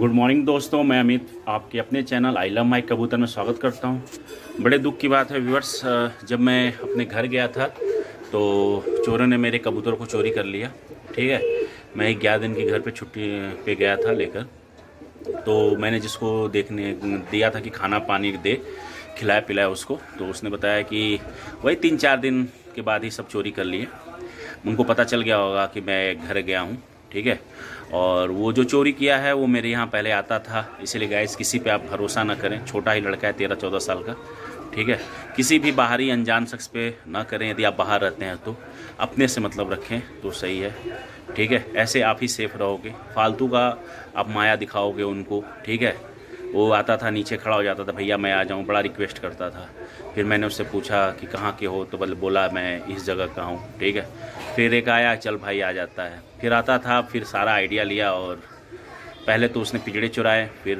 Good morning दोस्तों। मैं अमित, आपके अपने चैनल आई लव माई कबूतर में स्वागत करता हूँ। बड़े दुख की बात है व्यूअर्स जब मैं अपने घर गया था तो चोरों ने मेरे कबूतर को चोरी कर लिया, ठीक है? मैं ग्यारह दिन के घर पे छुट्टी, पे गया था लेकर। तो मैंने जिसको देखने, दिया था कि खाना पानी दे खिलाया पिलाया उसको तो उसने बताया कि वही तीन चार दिन के बाद ही सब चोरी कर लिए। उनको पता चल गया होगा कि मैं घर गया हूँ, ठीक है? और वो जो चोरी किया है, वो मेरे यहाँ पहले आता था। इसीलिए गैस किसी पे आप भरोसा ना करें। छोटा ही लड़का है, तेरह, चौदह साल का। ठीक है? किसी भी बाहरी अनजान शख्स पे ना करें। यदि आप बाहर रहते हैं तो अपने से मतलब रखें तो सही है। ठीक है? ऐसे आप ही सेफ़ रहोगे। फालतू का आप माया दिखाओगे उनको। ठीक है? वो आता था, नीचे खड़ा हो जाता था, भैया, मैं आ जाऊँ। बड़ा रिक्वेस्ट करता था। फिर मैंने उससे पूछा कि कहाँ के हो? तो बल, बोला, मैं इस जगह का हूँ। ठीक है? फिर एक आया, चल भाई, आ जाता है। फिर आता था, फिर सारा आइडिया लिया और पहले तो उसने पिजड़े चुराए, फिर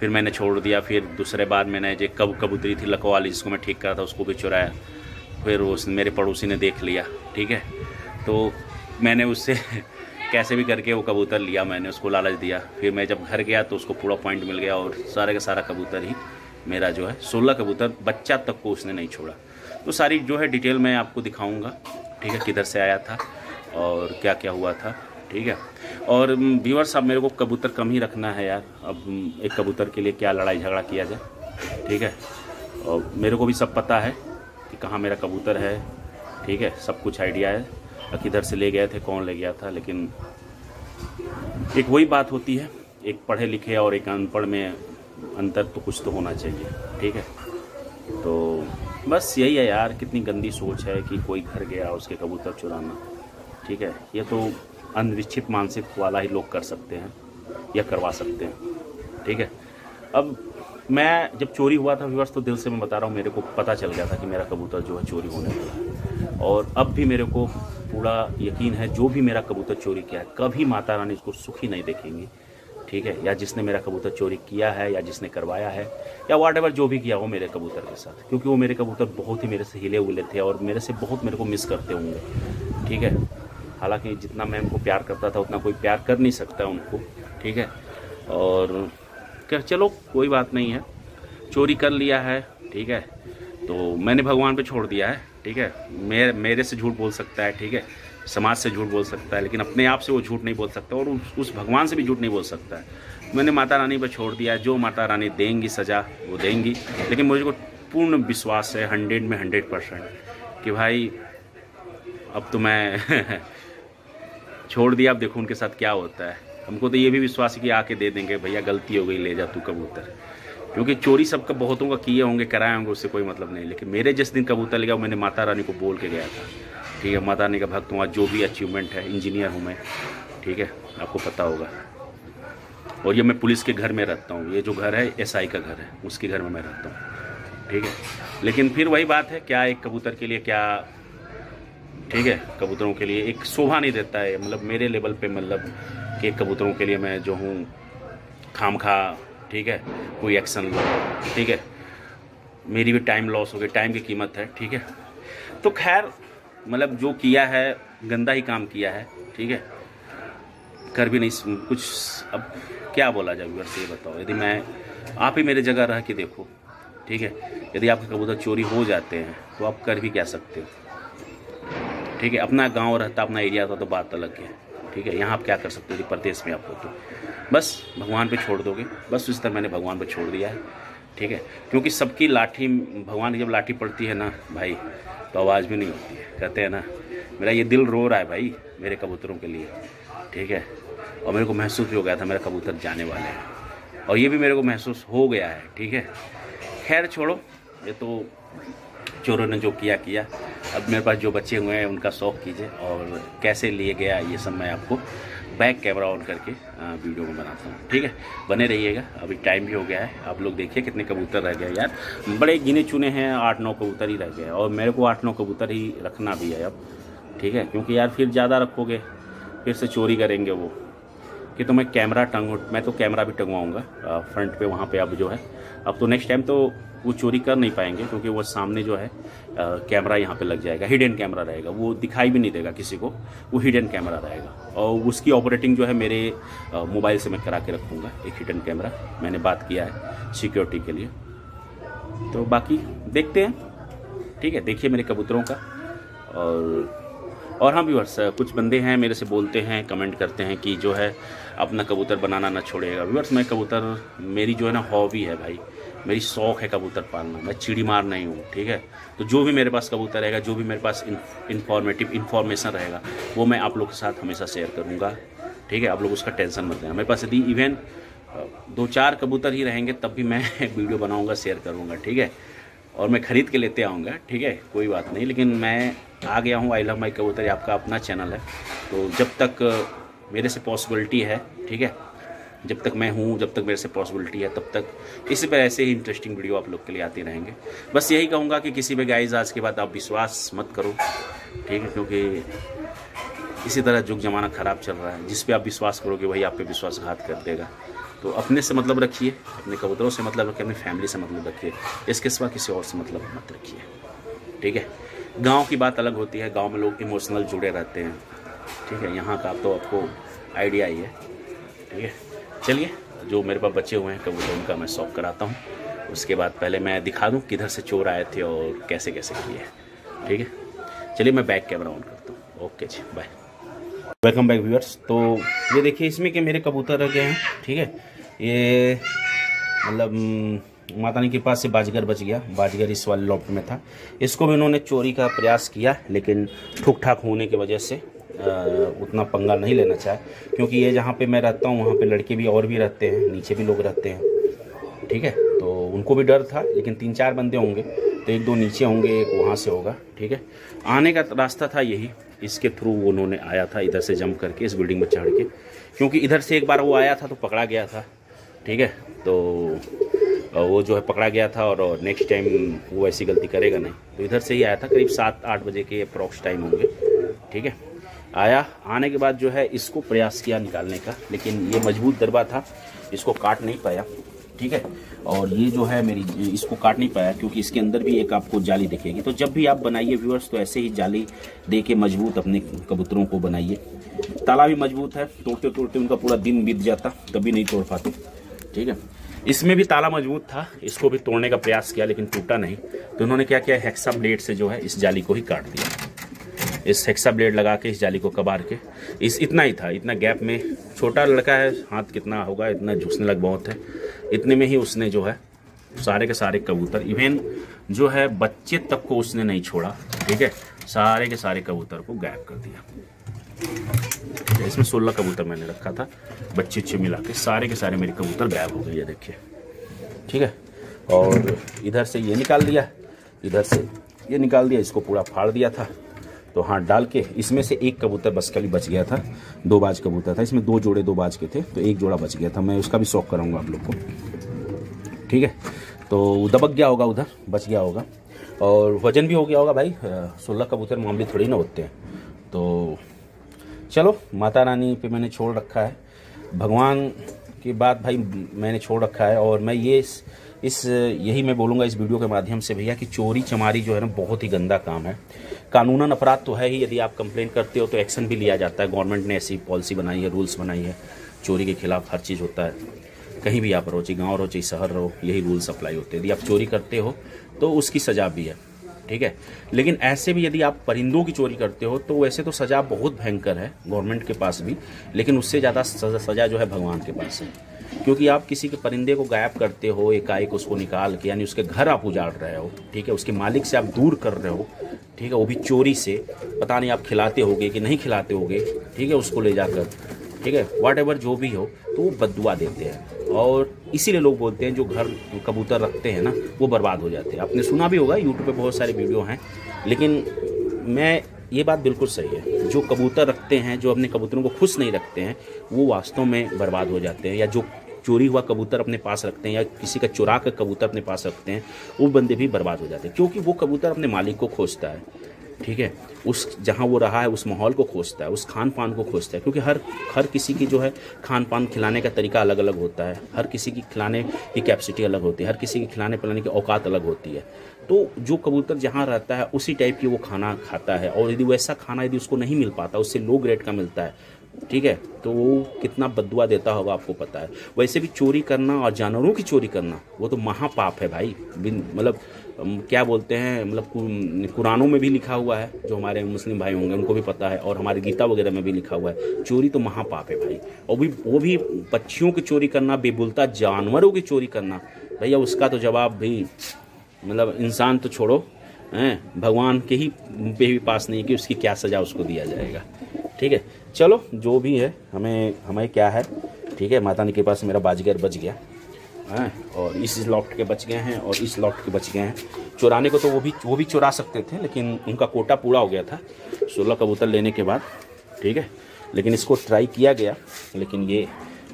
फिर मैंने छोड़ दिया। फिर दूसरे बार मैंने जो कब, कबूतरी थी लखो वाली जिसको मैं ठीक करा था, उसको भी चुराया। फिर उस, मेरे पड़ोसी ने देख लिया, ठीक है? तो मैंने उससे कैसे भी करके वो कबूतर लिया, मैंने उसको लालच दिया। फिर मैं जब घर गया तो उसको पूरा पॉइंट मिल गया और सारे का सारा कबूतर ही मेरा जो है, सोलह कबूतर बच्चा तक को उसने नहीं छोड़ा। तो सारी जो है डिटेल मैं आपको दिखाऊँगा। ठीक है, किधर से आया था और क्या क्या हुआ था, ठीक है? और व्यूअर साहब मेरे को कबूतर कम ही रखना है यार। अब एक कबूतर के लिए क्या लड़ाई झगड़ा किया जाए, ठीक है? और मेरे को भी सब पता है कि कहाँ मेरा कबूतर है, ठीक है? सब कुछ आइडिया है किधर से ले गए थे, कौन ले गया था, लेकिन एक वही बात होती है, एक पढ़े लिखे और एक अनपढ़ में अंतर तो कुछ तो होना चाहिए, ठीक है? तो बस यही है यार, कितनी गंदी सोच है कि कोई घर गया, उसके कबूतर चुराना। ठीक है, ये तो अनिश्चित मानसिक वाला ही लोग कर सकते हैं, या करवा सकते हैं। ठीक है, अब मैं जब चोरी हुआ था व्यवस्थ तो दिल से मैं बता रहा हूँ, मेरे को पता चल गया था कि मेरा कबूतर जो है चोरी होने वाला है। और अब भी मेरे को पूरा यकीन है, जो भी मेरा कबूतर चोरी किया है, कभी माता रानी इसको सुखी नहीं देखेंगी। ठीक है? या जिसने मेरा कबूतर चोरी किया है, या जिसने करवाया है, या वाट एवर जो भी किया हो मेरे कबूतर के साथ। क्योंकि वो मेरे कबूतर बहुत ही मेरे से हिले हुए थे और मेरे से बहुत मेरे को मिस करते होंगे। ठीक है? हालाँकि जितना मैं उनको प्यार करता था, उतना कोई प्यार कर नहीं सकता उनको। ठीक है? और क्या चलो, कोई बात नहीं है। चोरी कर लिया है, ठीक है? तो मैंने भगवान पे छोड़ दिया है, ठीक है? मेरे मेरे से झूठ बोल सकता है, ठीक है? समाज से झूठ बोल सकता है लेकिन अपने आप से वो झूठ नहीं बोल सकता और उस, उस भगवान से भी झूठ नहीं बोल सकता है। मैंने माता रानी पर छोड़ दिया जो माता रानी देंगी सज़ा वो देंगी। लेकिन मुझे को पूर्ण विश्वास है हंड्रेड में हंड्रेड परसेंट कि भाई अब तो मैं छोड़ दिया अब देखो उनके साथ क्या होता है। हमको तो ये भी विश्वास है कि आके दे देंगे भैया गलती हो गई ले जा तू कबूतर। क्योंकि चोरी सबका बहुतों का किए होंगे कराए होंगे उससे कोई मतलब नहीं। लेकिन मेरे जिस दिन कबूतर लगा मैंने माता रानी को बोल के गया था। ठीक है, माता रानी का भक्त हूँ जो भी अचीवमेंट है इंजीनियर हूँ मैं, ठीक है, आपको पता होगा। और ये मैं पुलिस के घर में रहता हूँ, ये जो घर है एसआई का घर है, उसके घर में मैं रहता हूँ, ठीक है। लेकिन फिर वही बात है, क्या एक कबूतर के लिए, क्या, ठीक है, कबूतरों के लिए एक शोभा नहीं देता है मतलब मेरे लेवल पे मतलब कि कबूतरों के लिए मैं जो हूँ, खाम खा, ठीक है, कोई एक्शन लो, ठीक है। मेरी भी टाइम लॉस हो गई टाइम की कीमत है, ठीक है। तो खैर मतलब जो किया है, गंदा ही काम किया है, ठीक है? कर भी नहीं कुछ अब क्या बोला जाए व्यूअर से ये बताओ। यदि मैं, आप ही मेरे जगह रह के देखो, ठीक है? यदि आपके कबूतर चोरी हो जाते हैं तो आप कर भी क्या सकते हो? ठीक है? अपना गाँव रहता, अपना एरिया था तो बात अलग है, ठीक है? यहाँ आप क्या कर सकते हो? प्रदेश में आप तो। बस, भगवान पे छोड़ दोगे। बस उस तरह मैंने भगवान पे छोड़ दिया है, ठीक है? क्योंकि सबकी लाठी, भगवान की जब लाठी पड़ती है ना, भाई तो आवाज़ भी नहीं होती है। कहते हैं ना, मेरा ये दिल रो रहा है भाई मेरे कबूतरों के लिए, ठीक है? और मेरे को महसूस भी हो गया था मेरा कबूतर जाने वाले हैं। और ये भी मेरे को महसूस हो गया है, ठीक है? खैर छोड़ो, ये तो चोरों ने जो किया किया। अब मेरे पास जो बच्चे हुए हैं, उनका शौक कीजिए और कैसे लिए गया ये सब मैं आपको बैक कैमरा ऑन करके वीडियो में बनाता हूँ। ठीक है? बने रहिएगा। अभी टाइम भी हो गया है। आप लोग देखिए कितने कबूतर रह गए यार। बड़े गिने चुने हैं, आठ नौ कबूतर ही रह गए और मेरे को आठ नौ कबूतर ही रखना भी है अब। ठीक है? क्योंकि यार फिर ज़्यादा रखोगे, फिर से चोरी करेंगे वो। कि तो मैं कैमरा टंग, मैं तो कैमरा भी टंगवाऊँगा फ्रंट पे, वहाँ पे अब जो है। अब तो नेक्स्ट टाइम तो वो चोरी कर नहीं पाएँगे, क्योंकि वो सामने जो है कैमरा यहाँ पे लग जाएगा हिडन कैमरा रहेगा। वो दिखाई भी नहीं देगा किसी को, वो हिडन कैमरा रहेगा। और उसकी ऑपरेटिंग जो है मेरे मोबाइल से मैं करा के रखूँगा, एक हिडन कैमरा मैंने बात किया है सिक्योरिटी के लिए। तो बाकी देखते हैं। ठीक है, देखिए मेरे कबूतरों का। और और हाँ व्यूअर्स कुछ बंदे हैं मेरे से बोलते हैं कमेंट करते हैं कि जो है अपना कबूतर बनाना ना छोड़ेगा। व्यूअर्स मैं कबूतर, मेरी जो है ना हॉबी है भाई, मेरी शौक है कबूतर पालना। मैं चिड़ी मार नहीं हूँ, ठीक है? तो जो भी मेरे पास कबूतर रहेगा, जो भी मेरे पास इन्फॉर्मेटिव इन्फॉर्मेशन रहेगा, वो मैं आप लोग के साथ हमेशा शेयर करूँगा, ठीक है? आप लोग उसका टेंशन मत लेना। मेरे पास यदि इवेंट दो चार कबूतर ही रहेंगे, तब भी मैं वीडियो बनाऊँगा शेयर करूँगा, ठीक है? और मैं ख़रीद के लेते आऊँगा, ठीक है? कोई बात नहीं, लेकिन मैं आ गया हूँ आई लव माई कबूतर आपका अपना चैनल है। तो जब तक मेरे से पॉसिबिलिटी है, ठीक है? जब तक मैं हूँ, जब तक मेरे से पॉसिबिलिटी है, तब तक। इसी पर ऐसे ही इंटरेस्टिंग वीडियो आप लोग के लिए आती रहेंगे। बस यही कहूँगा कि किसी भी गाइज़ आज के बाद आप विश्वास मत करो, ठीक है? क्योंकि इसी तरह जुग जमाना ख़राब चल रहा है। जिस पे आप विश्वास करोगे, वही आप पे विश्वासघात कर देगा। तो अपने से मतलब रखिए, अपने कबूतरों से मतलब रखिए, अपनी फैमिली से मतलब रखिए। इसके सिवा किसी और से मतलब मत रखिए। ठीक है? गाँव की बात अलग होती है। गाँव में लोग इमोशनल जुड़े रहते हैं। ठीक है? यहाँ का तो आपको आइडिया ही है। ठीक है? चलिए, जो मेरे पास बचे हुए हैं कबूतर उनका मैं शौक कराता हूँ। उसके बाद पहले मैं दिखा दूँ किधर से चोर आए थे और कैसे कैसे किए ठीक है? चलिए मैं बैक कैमरा ऑन करता हूँ। ओके जी बाय वेलकम बैक व्यूअर्स तो ये देखिए, इसमें कि मेरे कबूतर रह गए हैं। ठीक है? ये मतलब माता के पास से बाजगर बच गया। बाजगर इस वाले लॉफ्ट में था। इसको भी उन्होंने चोरी का प्रयास किया, लेकिन ठुक ठाक होने की वजह से उतना पंगा नहीं लेना चाहे। क्योंकि ये जहाँ पे मैं रहता हूँ, वहाँ पे लड़के भी और भी रहते हैं, नीचे भी लोग रहते हैं। ठीक है? तो उनको भी डर था, लेकिन तीन चार बंदे होंगे तो एक दो नीचे होंगे, एक वहाँ से होगा। ठीक है? आने का रास्ता था यही। इसके थ्रू उन्होंने आया था, इधर से जंप करके, इस बिल्डिंग में चढ़ के। क्योंकि इधर से एक बार वो आया था तो पकड़ा गया था। ठीक है? तो वो जो है पकड़ा गया था और नेक्स्ट टाइम वो ऐसी गलती करेगा नहीं। तो इधर से ही आया था, करीब सात, आठ बजे के अप्रॉक्स टाइम होंगे। ठीक है? आया, आने के बाद जो है इसको प्रयास किया निकालने का, लेकिन ये मज़बूत दरबा था, इसको काट नहीं पाया। ठीक है? और ये जो है मेरी इसको काट नहीं पाया, क्योंकि इसके अंदर भी एक आपको जाली दिखेगी। तो जब भी आप बनाइए व्यूअर्स तो ऐसे ही जाली दे के मज़बूत अपने कबूतरों को बनाइए। ताला भी मज़बूत है तोड़ते तोड़ते उनका पूरा दिन बीत जाता, कभी नहीं तोड़ पाते। ठीक है? इसमें भी ताला मज़बूत था, इसको भी तोड़ने का प्रयास किया, लेकिन टूटा नहीं। तो उन्होंने क्या किया? हेक्सा ब्लेड से जो है इस जाली को ही काट दिया। इस हेक्सा ब्लेड लगा के, इस जाली को कबार के। इस इतना ही था, इतना गैप में। छोटा लड़का है, हाथ कितना होगा, इतना झुकने लग बहुत है। इतने में ही उसने जो है सारे के सारे कबूतर, इवन जो है बच्चे तक को उसने नहीं छोड़ा, ठीक है? सारे के सारे कबूतर को गायब कर दिया। इसमें सोलह कबूतर मैंने रखा था। बच्चे अच्छे मिला के, सारे के सारे मेरे कबूतर गायब हो गए देखिए। ठीक है? और इधर से ये निकाल दिया, इधर से ये निकाल दिया, इसको पूरा फाड़ दिया था। तो हाथ डाल के इसमें से एक कबूतर बस कभी बच गया था, दो बाज कबूतर था। इसमें दो जोड़े दो बाज के थे तो एक जोड़ा बच गया था। मैं उसका भी शौक कराऊँगा आप लोग को। ठीक है? तो दबक गया होगा उधर, बच गया होगा। और वज़न भी हो गया होगा भाई। सोलह कबूतर मामले थोड़ी ना होते हैं। तो चलो माता रानी पे मैंने छोड़ रखा है। भगवान की बात भाई मैंने छोड़ रखा है और मैं ये इस, इस यही मैं बोलूँगा इस वीडियो के माध्यम से भैया कि चोरी चमारी जो है ना बहुत ही गंदा काम है। कानूनन अपराध तो है ही यदि आप कंप्लेन करते हो तो एक्शन भी लिया जाता है। गवर्नमेंट ने ऐसी पॉलिसी बनाई है रूल्स बनाई है चोरी के खिलाफ हर चीज़ होता है। कहीं भी आप रहो चाहे गाँव रहो चाहे शहर रहो यही रूल्स अप्लाई होते हैं। यदि आप चोरी करते हो तो उसकी सज़ा भी है। ठीक है? लेकिन ऐसे भी यदि आप परिंदों की चोरी करते हो तो वैसे तो सज़ा बहुत भयंकर है, गवर्नमेंट के पास भी, लेकिन उससे ज़्यादा सज़ा जो है भगवान के पास है। क्योंकि आप किसी के परिंदे को गायब करते हो, एकाएक उसको निकाल के, यानी उसके घर आप उजाड़ रहे हो, ठीक है? उसके मालिक से आप दूर कर रहे हो, ठीक है? वो भी चोरी से, पता नहीं आप खिलाते होगे कि नहीं खिलाते होगे, ठीक है? उसको ले जाकर। ठीक है? वाट एवर जो भी हो तो वो बदुआ देते हैं। और इसीलिए लोग बोलते हैं, जो घर कबूतर रखते हैं ना, वो बर्बाद हो जाते हैं। आपने सुना भी होगा यूट्यूब पे बहुत सारे वीडियो हैं, लेकिन मैं, ये बात बिल्कुल सही है। जो कबूतर रखते हैं, जो अपने कबूतरों को खुश नहीं रखते हैं, वो वास्तव में बर्बाद हो जाते हैं, या जो चोरी हुआ कबूतर अपने पास रखते हैं, या किसी का चुरा कर कबूतर अपने पास रखते हैं, वो बंदे भी बर्बाद हो जाते हैं, क्योंकि वो कबूतर अपने मालिक को खोजता है। ठीक है? उस, जहाँ वो रहा है, उस माहौल को खोजता है, उस खान पान को खोजता है, क्योंकि हर हर किसी की जो है खान पान खिलाने का तरीका अलग अलग होता है। हर किसी की खिलाने की कैपेसिटी अलग होती है, हर किसी की खिलाने पिलाने की औकात अलग होती है। तो जो कबूतर जहाँ रहता है, उसी टाइप की वो खाना खाता है, और यदि वैसा खाना यदि उसको नहीं मिल पाता, उससे लो ग्रेड का मिलता है, ठीक है? तो वो कितना बदुआ देता होगा आपको पता है। वैसे भी चोरी करना और जानवरों की चोरी करना, वो तो महापाप है भाई मतलब क्या बोलते हैं मतलब कुरानों में भी लिखा हुआ है, जो हमारे मुस्लिम भाई होंगे, उनको भी पता है, और हमारे गीता वगैरह में भी लिखा हुआ है। चोरी तो महापाप है भाई। और भी, वो भी पक्षियों की चोरी करना, बेबुलता जानवरों की चोरी करना। भैया, उसका तो जवाब भी मतलब इंसान तो छोड़ो, हैं, भगवान के ही पे भी पास नहीं कि उसकी क्या सज़ा उसको दिया जाएगा। ठीक है? चलो, जो भी है, हमें हमें क्या है? ठीक है? माता ने के पास मेरा बाजीगर बच गया। हैं, और इस लॉट के बच गए हैं, और इस लॉफ्ट के बच गए हैं। चुराने को तो वो भी वो भी चुरा सकते थे, लेकिन उनका कोटा पूरा हो गया था, सोलह कबूतर लेने के बाद, ठीक है? लेकिन इसको ट्राई किया गया, लेकिन ये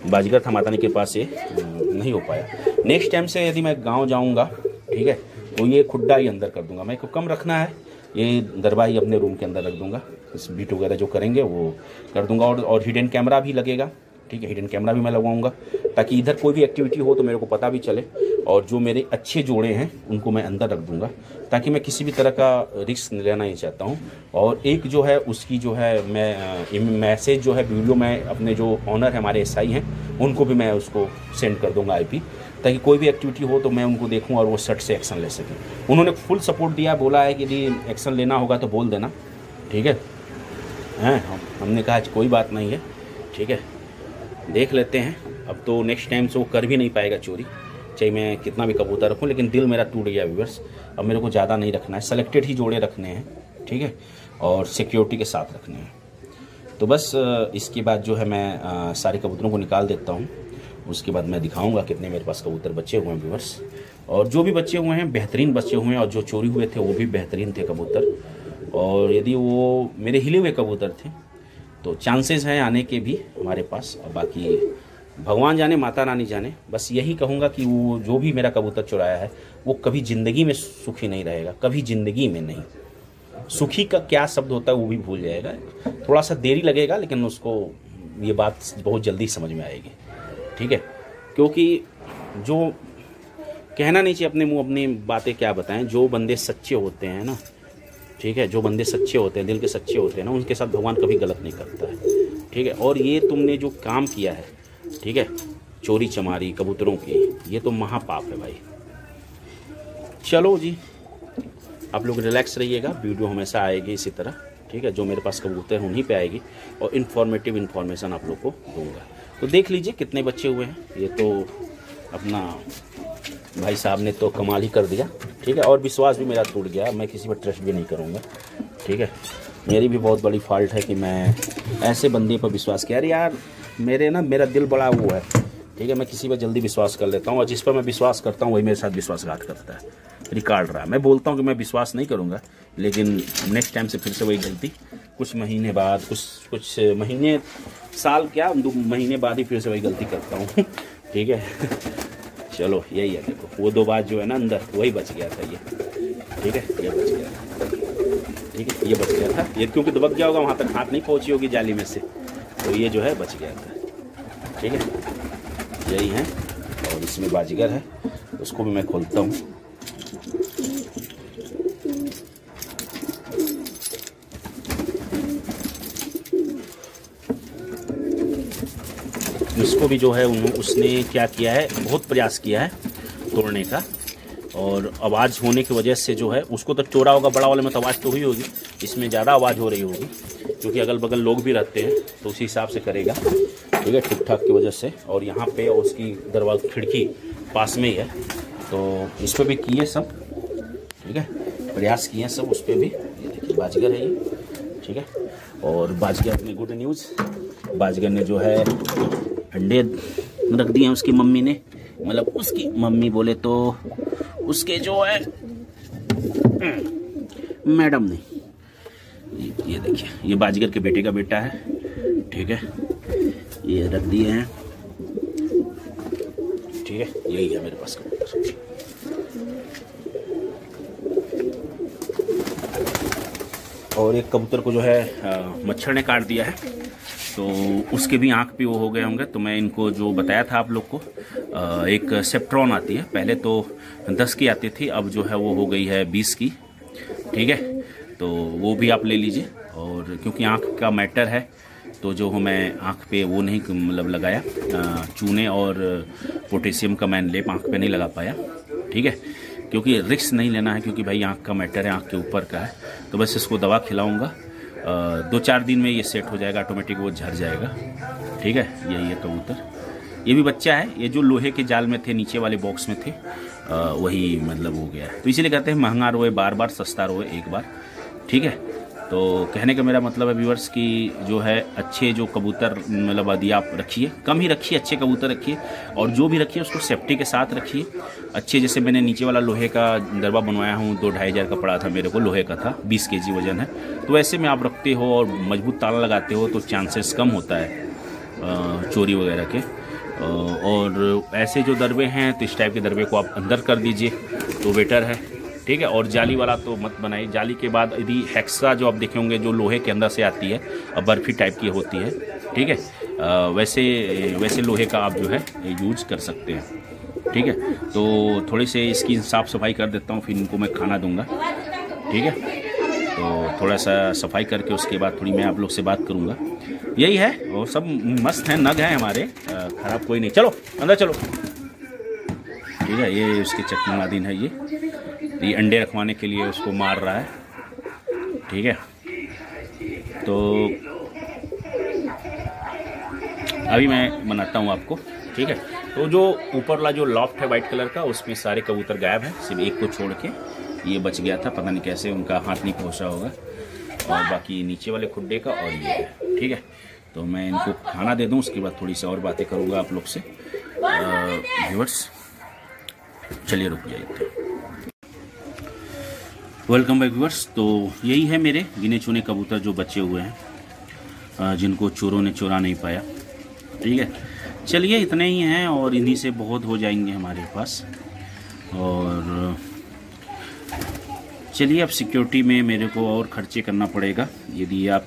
बाजीगर था, माता के पास ये नहीं हो पाया। नेक्स्ट टाइम से यदि मैं गाँव जाऊँगा, ठीक है तो ये खुड्डा ही अंदर कर दूँगा। मैं को कम रखना है, ये दरबा ही अपने रूम के अंदर रख दूँगा। इस बीट वगैरह जो करेंगे, वो कर दूँगा, और और हिडन कैमरा भी लगेगा। ठीक है हिडन कैमरा भी मैं लगवाऊँगा। ताकि इधर कोई भी एक्टिविटी हो तो मेरे को पता भी चले और जो मेरे अच्छे जोड़े हैं, उनको मैं अंदर रख दूँगा। ताकि मैं किसी भी तरह का रिस्क लेना नहीं चाहता हूँ। और एक जो है, उसकी जो है, मैं मैसेज जो है वीडियो में अपने जो ऑनर है, हमारे एसआई हैं, उनको भी मैं उसको सेंड कर दूँगा आई ताकि कोई भी एक्टिविटी हो तो मैं उनको देखूँ और वो सट से एक्शन ले सकें। उन्होंने फुल सपोर्ट दिया, बोला है कि यदि एक्शन लेना होगा तो बोल देना। ठीक है? हैं? हमने कहा कोई बात नहीं है। ठीक है? देख लेते हैं। अब तो नेक्स्ट टाइम से वो कर भी नहीं पाएगा चोरी। चाहे मैं कितना भी कबूतर रखूँ, लेकिन दिल मेरा टूट गया व्यूवर्स अब मेरे को ज़्यादा नहीं रखना है। सेलेक्टेड ही जोड़े रखने हैं, ठीक है? और सिक्योरिटी के साथ रखने हैं। तो बस इसके बाद जो है मैं सारे कबूतरों को निकाल देता हूँ। उसके बाद मैं दिखाऊँगा कितने मेरे पास कबूतर बच्चे हुए हैं व्यूवर्स और जो भी बच्चे हुए हैं, बेहतरीन बच्चे हुए हैं, और जो चोरी हुए थे, वो भी बेहतरीन थे कबूतर। और यदि वो मेरे हिले हुए कबूतर थे तो चांसेस हैं आने के भी हमारे पास। और बाकी भगवान जाने, माता रानी जाने, बस यही कहूँगा कि वो जो भी मेरा कबूतर चुराया है, वो कभी ज़िंदगी में सुखी नहीं रहेगा, कभी ज़िंदगी में नहीं। सुखी का क्या शब्द होता है वो भी भूल जाएगा। थोड़ा सा देरी लगेगा, लेकिन उसको ये बात बहुत जल्दी समझ में आएगी। ठीक है? क्योंकि जो कहना नहीं चाहिए, अपने मुँह, अपनी बातें क्या बताएँ, जो बंदे सच्चे होते हैं ना ठीक है? जो बंदे सच्चे होते हैं, दिल के सच्चे होते हैं ना, उनके साथ भगवान कभी गलत नहीं करता है। ठीक है? और ये तुमने जो काम किया है, ठीक है? चोरी चमारी, कबूतरों की, ये तो महापाप है भाई। चलो जी, आप लोग रिलैक्स रहिएगा, वीडियो हमेशा आएगी इसी तरह, ठीक है? जो मेरे पास कबूतर उन्हीं पे आएगी, और इन्फॉर्मेटिव इन्फॉर्मेशन आप लोग को दूँगा। तो देख लीजिए कितने बच्चे हुए हैं। ये तो अपना भाई साहब ने तो कमाल ही कर दिया, ठीक है? और विश्वास भी मेरा टूट गया, मैं किसी पर ट्रस्ट भी नहीं करूँगा, ठीक है? मेरी भी बहुत बड़ी फॉल्ट है कि मैं ऐसे बंदे पर विश्वास किया। अरे यार, मेरे ना, मेरा दिल बड़ा वो है, ठीक है? मैं किसी पर जल्दी विश्वास कर लेता हूँ, और जिस पर मैं विश्वास करता हूँ, वही मेरे साथ विश्वासघात करता है। रिकॉर्ड रहा। मैं बोलता हूँ कि मैं विश्वास नहीं करूँगा, लेकिन नेक्स्ट टाइम से फिर से वही गलती। कुछ महीने बाद, कुछ कुछ महीने, साल क्या महीने बाद ही फिर से वही गलती करता हूँ, ठीक है? चलो, यही है देखो, वो दो बार जो है ना अंदर, वही बच गया था ये। ठीक है? ये बच गया था। ठीक है? ये बच गया था। ये क्योंकि दबक गया होगा, वहाँ तक हाथ नहीं पहुँची होगी जाली में से। तो ये जो है बच गया था। ठीक है? यही है। और इसमें बाजीगर है। उसको भी मैं खोलता हूँ। इसको भी जो है उसने क्या किया है, बहुत प्रयास किया है तोड़ने का। और आवाज़ होने की वजह से जो है, उसको तो चोरा होगा, बड़ा वाले में तो आवाज़ तो हुई होगी, इसमें ज़्यादा आवाज़ हो रही होगी, क्योंकि अगल बगल लोग भी रहते हैं तो उसी हिसाब से करेगा। ठीक है ठीक ठाक की वजह से। और यहाँ पे उसकी दरवाज़ा, खिड़की पास में ही है तो इस पर भी किए सब। ठीक है, प्रयास किए सब उस पर भी। देखिए, बाजगर है ये। ठीक है, और बाजगर में गुड न्यूज़ बाजगर ने जो है अंडे रख दिए उसकी मम्मी ने। मतलब उसकी मम्मी बोले तो उसके जो है, मैडम ने, ये देखिए, ये बाजीगर के बेटे का बेटा है, ठीक है, ये रख दिए हैं। ठीक है, यही है मेरे पास कबूतर और एक कबूतर को जो है मच्छर ने काट दिया है। तो उसके भी आँख पे वो हो गए होंगे तो मैं इनको जो बताया था आप लोग को एक सेप्ट्रॉन आती है। पहले तो दस की आती थी, अब जो है वो हो गई है बीस की। ठीक है? तो वो भी आप ले लीजिए, और क्योंकि आँख का मैटर है तो जो हूँ मैं आँख पे वो नहीं मतलब लगाया चूने और पोटेशियम का मैं लेप आँख पे नहीं लगा पाया। ठीक है? क्योंकि रिक्स नहीं लेना है, क्योंकि भाई आँख का मैटर है, आँख के ऊपर का है। तो बस इसको दवा खिलाऊँगा दो चार दिन में ये सेट हो जाएगा ऑटोमेटिक वो झर जाएगा। ठीक है? यही है कबूतर ये भी बच्चा है ये जो लोहे के जाल में थे नीचे वाले बॉक्स में थे आ, वही मतलब हो गया। तो इसीलिए कहते हैं महँगा रोए बार बार सस्ता रोए एक बार। ठीक है? तो कहने का मेरा मतलब है व्यूवर्स की जो है, अच्छे जो कबूतर मतलब यदि आप रखिए, कम ही रखिए, अच्छे कबूतर रखिए, और जो भी रखिए, उसको सेफ्टी के साथ रखिए। अच्छे, जैसे मैंने नीचे वाला लोहे का दरबा बनवाया हूँ, दो ढाई हज़ार का पड़ा था मेरे को, लोहे का था, बीस के वज़न है। तो ऐसे में आप रखते हो और मज़बूत ताला लगाते हो तो चांसेस कम होता है चोरी वगैरह के। और ऐसे जो दरबे हैं तो इस टाइप के दरबे को आप अंदर कर दीजिए तो बेटर है। ठीक है, और जाली वाला तो मत बनाइए। जाली के बाद यदि हेक्सा जो आप देखे होंगे, जो लोहे के अंदर से आती है बर्फ़ी टाइप की होती है, ठीक है? वैसे वैसे लोहे का आप जो है यूज़ कर सकते हैं, ठीक है? तो थोड़ी से इसकी साफ़ सफ़ाई कर देता हूँ, फिर इनको मैं खाना दूँगा, ठीक है? तो थोड़ा सा सफ़ाई करके उसके बाद थोड़ी मैं आप लोग से बात करूँगा। यही है, और सब मस्त हैं, नग हैं हमारे ख़राब कोई नहीं। चलो, अंदर चलो। ठीक है, ये उसके चकमा नादिन है ये। ये अंडे रखवाने के लिए उसको मार रहा है। ठीक है? तो अभी मैं बनाता हूँ आपको। ठीक है? तो जो ऊपर वाला जो लॉफ्ट है वाइट कलर का, उसमें सारे कबूतर गायब हैं। सिर्फ़ एक को छोड़ के ये बच गया था। पता नहीं कैसे उनका हाथ नहीं पहुँचा होगा। और बाकी नीचे वाले खुड्डे का और ये है। ठीक है? तो मैं इनको खाना दे दूँ, उसके बाद थोड़ी सी और बातें करूँगा आप लोग से। व्यूवर्स चलिए रुक जाइए। वेलकम बैक व्यूवर्स तो यही है मेरे गिने चुने कबूतर जो बचे हुए हैं जिनको चोरों ने चोरा नहीं पाया। ठीक है? चलिए, इतने ही हैं और इन्हीं से बहुत हो जाएँगे हमारे पास। और, चलिए, अब सिक्योरिटी में मेरे को और खर्चे करना पड़ेगा। यदि आप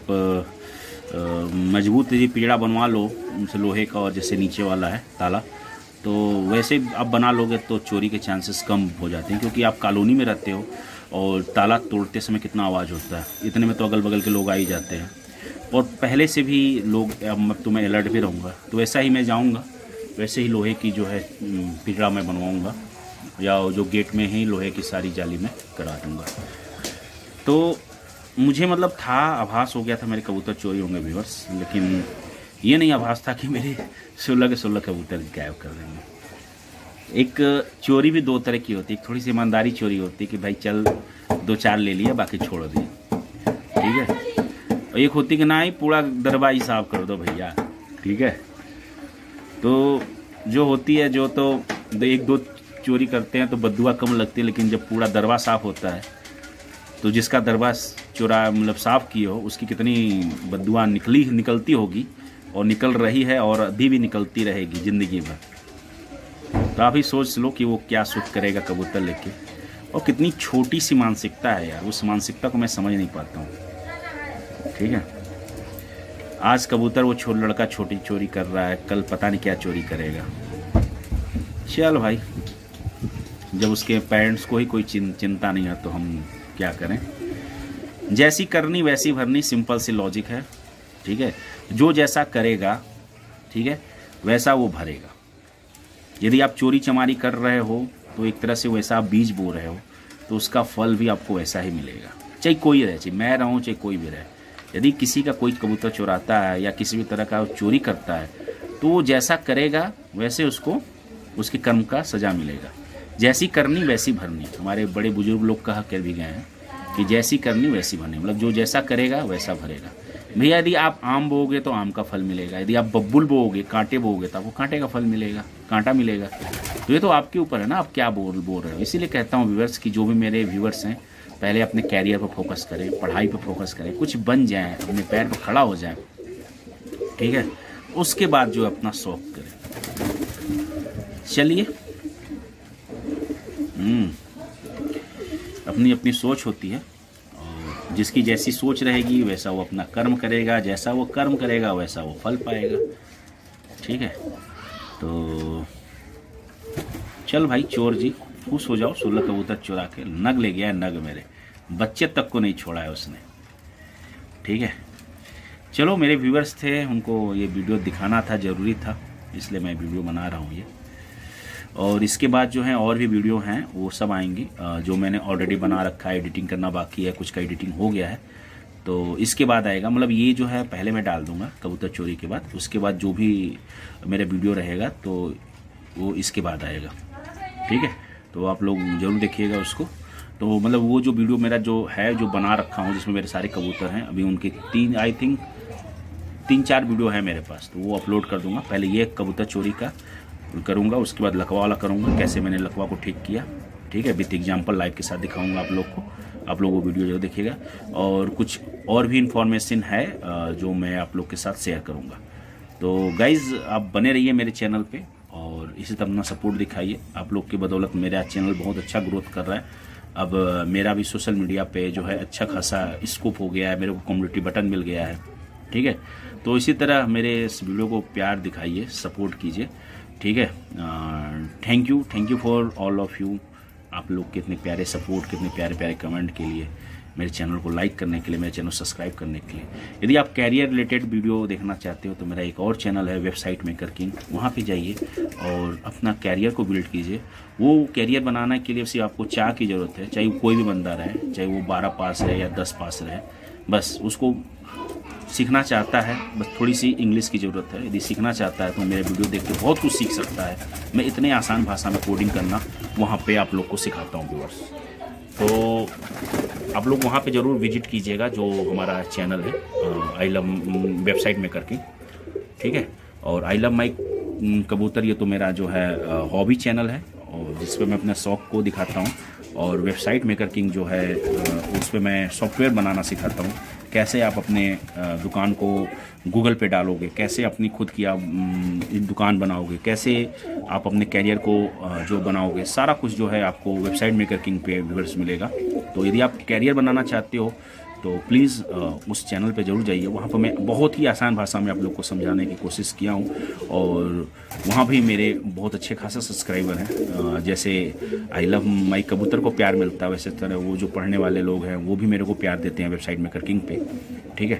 मज़बूत यदि पिजड़ा बनवा लो लोहे का और जैसे नीचे वाला है, ताला तो वैसे आप बना लोगे तो चोरी के चांसेस कम हो जाते हैं, क्योंकि आप कॉलोनी में रहते हो। और ताला तोड़ते समय कितना आवाज़ होता है। इतने में तो अगल बगल के लोग आ ही जाते हैं। और पहले से भी लोग, अब तो मैं अलर्ट भी रहूँगा। तो वैसा ही मैं जाऊँगा। वैसे ही लोहे की जो है पिजड़ा मैं बनवाऊँगा। या जो गेट में ही, लोहे की सारी जाली में करा दूँगा। तो मुझे मतलब था, आभास हो गया था, मेरे कबूतर चोरी होंगे व्यूवर्स लेकिन ये नहीं आभास था कि मेरे सोलह के सोलह कबूतर गायब कर देंगे। एक चोरी भी दो तरह की होती है। थोड़ी सी ईमानदारी चोरी होती है कि भाई चल, दो चार ले लिया, बाकी छोड़ दिए ठीक है? और एक होती कि ना ही पूरा दरबाई साफ़ कर दो भैया। ठीक है? तो जो होती है, जो तो एक दो चोरी करते हैं तो बदुआ कम लगती है, लेकिन जब पूरा दरवा साफ़ होता है तो जिसका दरवा चोरा मतलब साफ़ की हो, उसकी कितनी बदुआ निकली, निकलती होगी, और निकल रही है, और अभी भी निकलती रहेगी ज़िंदगी भर। आप ही सोच लो कि वो क्या सुख करेगा कबूतर लेके। और कितनी छोटी सी मानसिकता है यार, उस मानसिकता को मैं समझ नहीं पाता हूँ। ठीक है? आज कबूतर वो छोट लड़का छोटी चोरी कर रहा है, कल पता नहीं क्या चोरी करेगा। चल भाई, जब उसके पेरेंट्स को ही कोई चिंता नहीं है तो हम क्या करें? जैसी करनी वैसी भरनी सिंपल सी लॉजिक है। ठीक है? जो जैसा करेगा, ठीक है, वैसा वो भरेगा। यदि आप चोरी चमारी कर रहे हो तो एक तरह से वैसा आप बीज बो रहे हो तो उसका फल भी आपको वैसा ही मिलेगा। चाहे कोई रहे, चाहे मैं रहूँ, चाहे कोई भी रहे। यदि किसी का कोई कबूतर चुराता है या किसी भी तरह का चोरी करता है तो वो जैसा करेगा, वैसे उसको, उसके कर्म का सजा मिलेगा। जैसी करनी, वैसी भरनी। हमारे बड़े बुज़ुर्ग लोग कहा कर भी गए हैं कि जैसी करनी, वैसी भरनी। मतलब जो जैसा करेगा, वैसा भरेगा। भैया, यदि आप आम बोओगे तो आम का फल मिलेगा। यदि आप बब्बुल बोओगे, कांटे बोओगे तो आपको कांटे का फल मिलेगा। कांटा मिलेगा। तो ये तो आपके ऊपर है ना, आप क्या बोल बोल रहे हो? इसीलिए कहता हूँ व्यूवर्स की जो भी मेरे व्यूवर्स हैं, पहले अपने कैरियर पर फोकस करें, पढ़ाई पर फोकस करें, कुछ बन जाए, अपने पैर पर खड़ा हो जाए, ठीक है? उसके बाद जो अपना शौक करें। चलिए। हम्म। अपनी अपनी सोच होती है। जिसकी जैसी सोच रहेगी, वैसा वो अपना कर्म करेगा, जैसा वो कर्म करेगा, वैसा वो फल पाएगा। ठीक है? तो चल भाई चोर जी, खुश हो जाओ, सोलह कबूतर चुरा के नग ले गया नग मेरे। बच्चे तक को नहीं छोड़ा है उसने। ठीक है? चलो, मेरे व्यूवर्स थे, उनको ये वीडियो दिखाना था, ज़रूरी था, इसलिए मैं वीडियो बना रहा हूँ ये। और इसके बाद जो है, और भी वीडियो हैं, वो सब आएँगी। जो मैंने ऑलरेडी बना रखा है एडिटिंग करना बाकी है, कुछ का एडिटिंग हो गया है। तो इसके बाद आएगा मतलब ये जो है, पहले मैं डाल दूँगा कबूतर चोरी के बाद। उसके बाद जो भी मेरा वीडियो रहेगा तो वो इसके बाद आएगा। ठीक है? तो आप लोग ज़रूर देखिएगा उसको। तो मतलब वो जो वीडियो मेरा जो है, जो बना रखा हूँ, जिसमें मेरे सारे कबूतर हैं, अभी उनके तीन आई थिंक तीन, चार वीडियो है मेरे पास। तो वो अपलोड कर दूँगा। पहले ये कबूतर चोरी का करूँगा, उसके बाद लकवा वाला करूँगा, कैसे मैंने लकवा को ठीक किया, ठीक है? विथ एग्ज़ाम्पल लाइव के साथ दिखाऊँगा आप लोग को। आप लोग वो वीडियो ज़रूर देखिएगा। और कुछ और भी इन्फॉर्मेशन है जो मैं आप लोग के साथ शेयर करूँगा। तो गाइज़ आप बने रहिए मेरे चैनल पे। और इसी तरह अपना सपोर्ट दिखाइए। आप लोग की बदौलत मेरा चैनल बहुत अच्छा ग्रोथ कर रहा है। अब मेरा भी सोशल मीडिया पे जो है अच्छा खासा स्कोप हो गया है, मेरे को कम्युनिटी बटन मिल गया है, ठीक है? तो इसी तरह मेरे इस वीडियो को प्यार दिखाइए, सपोर्ट कीजिए, ठीक है? Thank you thank you for all of you आप लोग के इतने प्यारे सपोर्ट, कितने प्यारे प्यारे कमेंट के लिए। मेरे चैनल को लाइक करने के लिए, मेरे चैनल सब्सक्राइब करने के लिए। यदि आप कैरियर रिलेटेड वीडियो देखना चाहते हो तो मेरा एक और चैनल है वेबसाइट मेकर किंग वहाँ पे जाइए और अपना कैरियर को बिल्ड कीजिए। वो कैरियर बनाने के लिए सिर्फ़ आपको चाह की ज़रूरत है, चाहे वो कोई भी बंदा रहे, चाहे वो बारह पास रहे या दस पास रहे। बस उसको सीखना चाहता है, बस थोड़ी सी इंग्लिश की ज़रूरत है। यदि सीखना चाहता है तो मेरे वीडियो देख के बहुत कुछ सीख सकता है। मैं इतने आसान भाषा में कोडिंग करना, वहाँ पे आप लोग को सिखाता हूँ व्यूअर्स तो आप लोग वहाँ पे ज़रूर विज़िट कीजिएगा, जो हमारा चैनल है आई लव वेबसाइट में करके। ठीक है? और आई लव माई कबूतर ये तो मेरा जो है हॉबी चैनल है, और जिस पर मैं अपने शौक को दिखाता हूँ, और वेबसाइट मेकर किंग जो है उस पर मैं सॉफ्टवेयर बनाना सिखाता हूँ। कैसे आप अपने दुकान को गूगल पे डालोगे? कैसे अपनी खुद की आप दुकान बनाओगे? कैसे आप अपने कैरियर को जो बनाओगे? सारा कुछ जो है आपको वेबसाइट मेकर किंग पे व्यूवर्स मिलेगा। तो यदि आप कैरियर बनाना चाहते हो तो प्लीज़ उस चैनल पे ज़रूर जाइए। वहाँ पर मैं बहुत ही आसान भाषा में आप लोग को समझाने की कोशिश किया हूँ और वहाँ भी मेरे बहुत अच्छे खासे सब्सक्राइबर हैं। जैसे आई लव माई कबूतर को प्यार मिलता है, वैसे तरह वो जो पढ़ने वाले लोग हैं, वो भी मेरे को प्यार देते हैं वेबसाइट में किंग पे। ठीक है?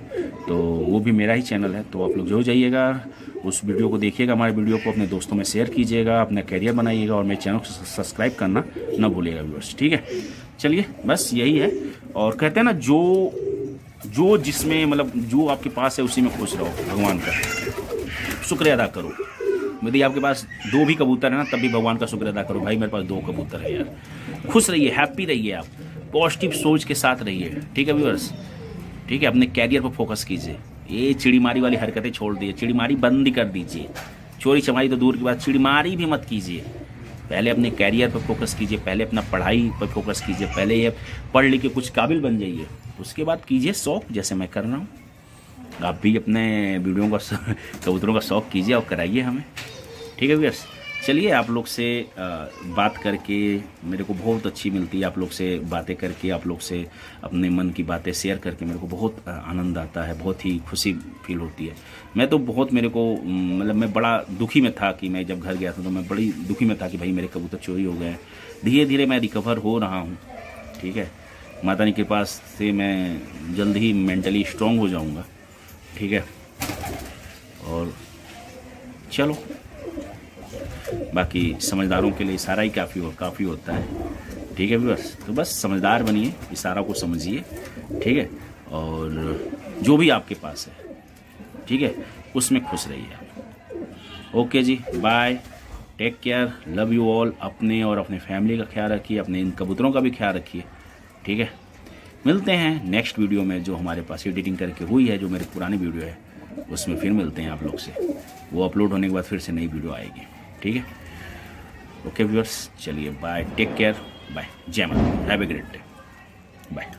तो वो भी मेरा ही चैनल है तो आप लोग ज़रूर जाइएगा। उस वीडियो को देखिएगा, हमारे वीडियो को अपने दोस्तों में शेयर कीजिएगा, अपना करियर बनाइएगा और मेरे चैनल को सब्सक्राइब करना ना भूलिएगा व्यूअर्स ठीक है? चलिए, बस यही है। और कहते हैं ना, जो जो जिसमें मतलब जो आपके पास है, उसी में खुश रहो, भगवान का। शुक्र अदा करो। यदि आपके पास दो भी कबूतर है ना, तब भी भगवान का शुक्र अदा करो। भाई, मेरे पास दो कबूतर है यार। खुश रहिए हैप्पी रहिए आप। पॉजिटिव सोच के साथ रहिए। ठीक है व्यूअर्स ठीक है, अपने कैरियर पर फोकस कीजिए। ये चिड़ीमारी वाली हरकतें छोड़ दीजिए। चिड़ीमारी बंद कर दीजिए। चोरी चमारी तो दूर की बात, चिड़ीमारी भी मत कीजिए। पहले अपने कैरियर पर फोकस कीजिए, पहले अपना पढ़ाई पर फोकस कीजिए, पहले ये पढ़ लिख के कुछ काबिल बन जाइए। उसके बाद कीजिए शौक, जैसे मैं कर रहा हूँ। आप भी अपने वीडियो का कबूतरों का शौक कीजिए और कराइए हमें। ठीक है भैया चलिए आप लोग से बात करके मेरे को बहुत अच्छी मिलती है। आप लोग से बातें करके, आप लोग से अपने मन की बातें शेयर करके मेरे को बहुत आनंद आता है, बहुत ही खुशी फील होती है। मैं तो बहुत मेरे को मतलब मैं बड़ा दुखी में था कि मैं जब घर गया था तो मैं बड़ी दुखी में था कि भाई मेरे कबूतर चोरी हो गए हैं। धीरे धीरे मैं रिकवर हो रहा हूँ, ठीक है? माता रानी के पास से मैं जल्द ही मेंटली स्ट्रांग हो जाऊँगा, ठीक है? और चलो, बाकी समझदारों के लिए इशारा ही काफ़ी हो, काफ़ी होता है, ठीक है बस तो बस समझदार बनिए, इशारा को समझिए, ठीक है? और जो भी आपके पास है ठीक है? उसमें खुश रहिए okay ji bye take care love you all अपने और अपने फैमिली का ख्याल रखिए, अपने इन कबूतरों का भी ख्याल रखिए। ठीक है? मिलते हैं नेक्स्ट वीडियो में जो हमारे पास एडिटिंग करके हुई है, जो मेरी पुरानी वीडियो है, उसमें फिर मिलते हैं आप लोग से। वो अपलोड होने के बाद फिर से नई वीडियो आएगी। ठीक है? ओके व्यूअर्स चलिए बाय टेक केयर बाय जय माता have a great day bye